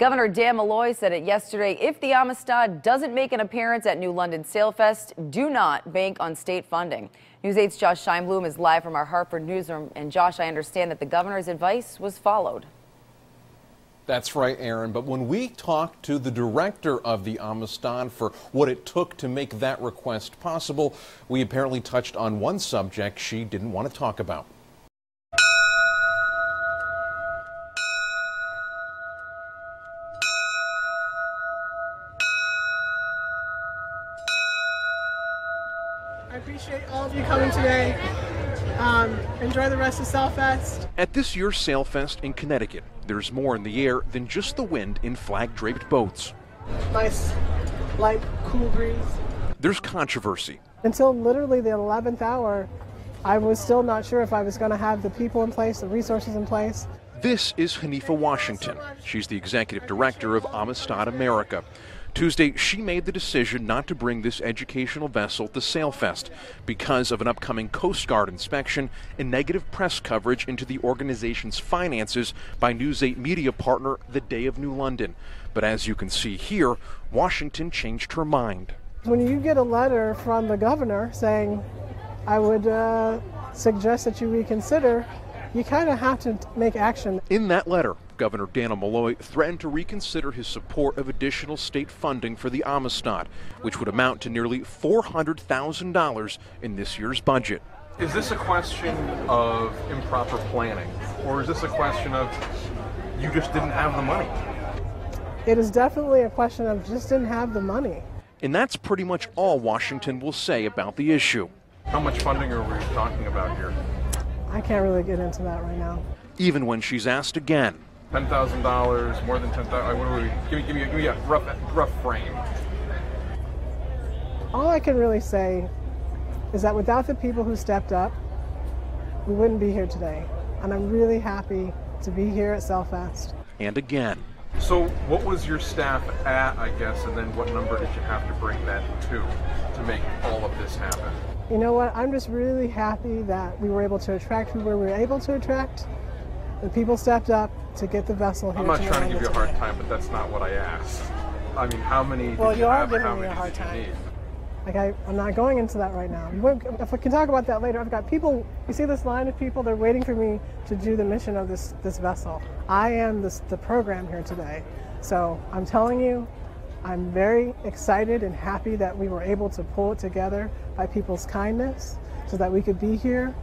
Governor Dan Malloy said it yesterday. If the Amistad doesn't make an appearance at New London Sailfest, do not bank on state funding. News 8's Josh Scheinblum is live from our Hartford newsroom. And Josh, I understand that the governor's advice was followed. That's right, Aaron. But when we talked to the director of the Amistad for what it took to make that request possible, we apparently touched on one subject she didn't want to talk about. I appreciate all of you coming today. Um, enjoy the rest of Sailfest. At this year's Sailfest in Connecticut, there's more in the air than just the wind in flag draped boats. Nice, light, cool breeze. There's controversy. Until literally the 11th hour, I was still not sure if I was going to have the people in place, the resources in place. This is Hanifa Washington. She's the executive director of Amistad America. Tuesday, she made the decision not to bring this educational vessel to Sailfest because of an upcoming Coast Guard inspection and negative press coverage into the organization's finances by News 8 media partner The Day of New London. But as you can see here, Washington changed her mind. When you get a letter from the governor saying, I would uh, suggest that you reconsider, you kind of have to make action. In that letter, Governor Dannel Malloy threatened to reconsider his support of additional state funding for the Amistad, which would amount to nearly $400,000 in this year's budget. Is this a question of improper planning, or is this a question of you just didn't have the money? It is definitely a question of just didn't have the money. And that's pretty much all Washington will say about the issue. How much funding are we talking about here? I can't really get into that right now. Even when she's asked again, ten thousand dollars, more than ten thousand. What are we? Give me, give me, give me a rough, rough frame. All I can really say is that without the people who stepped up, we wouldn't be here today. And I'm really happy to be here at Sailfest. And again. So, what was your staff at, I guess, and then what number did you have to bring that to to make all of this happen? You know what? I'm just really happy that we were able to attract people we were able to attract. The people stepped up to get the vessel here. I'm not trying to give you a hard time, but that's not what I asked. I mean, how many? Well, you, you are have, giving me a hard time. Like I, I'm not going into that right now. If we can talk about that later, I've got people. You see this line of people? They're waiting for me to do the mission of this this vessel. I am this, the program here today, so I'm telling you, I'm very excited and happy that we were able to pull it together by people's kindness, so that we could be here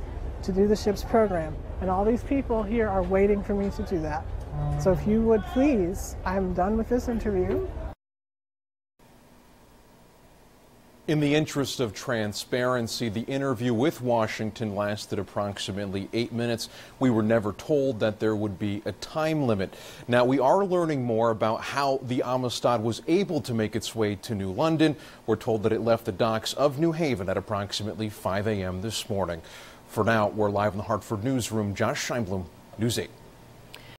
to do the ship's program. And all these people here are waiting for me to do that. So if you would please, I'm done with this interview. In the interest of transparency, the interview with Washington lasted approximately eight minutes. We were never told that there would be a time limit. Now, we are learning more about how the Amistad was able to make its way to New London. We're told that it left the docks of New Haven at approximately 5 a.m. this morning. For now, we're live in the Hartford newsroom. Josh Scheinblum, News 8.